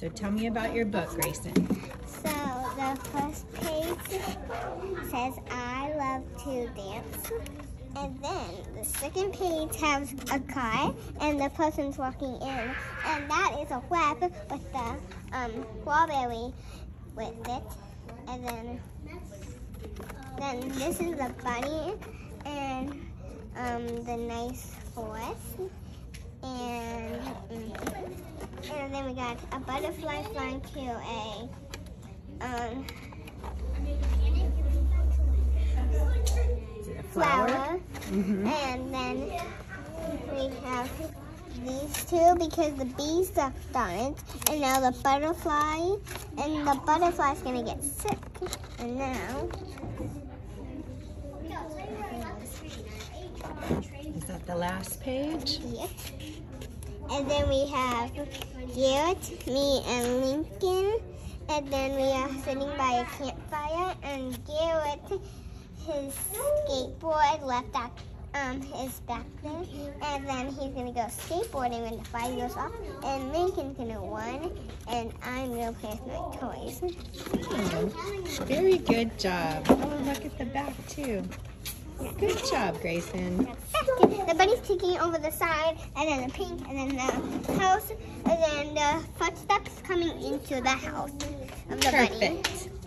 So tell me about your book, Grayson. So the first page says, I love to dance. And then the second page has a car and the person's walking in. And that is a web with the um, strawberry with it. And then, then this is the bunny and um, the nice forest. And, mm, then we got a butterfly flying to a um, a flower? flower. Mm-hmm. And then we have these two because the bee sucked on it. And now the butterfly. And the butterfly's gonna get sick. And now. Is that the last page? Yep. And then we have Garrett, me, and Lincoln. And then we are sitting by a campfire. And Garrett, his skateboard left back, um, is back there. And then he's gonna go skateboarding when the fire goes off. And Lincoln's gonna run. And I'm gonna play with my toys. Hmm. Very good job. Oh, look at the back too. Good job, Grayson. The bunny's taking over the side, and then the pink, and then the house, and then the footsteps coming into the house of the bunny. Perfect.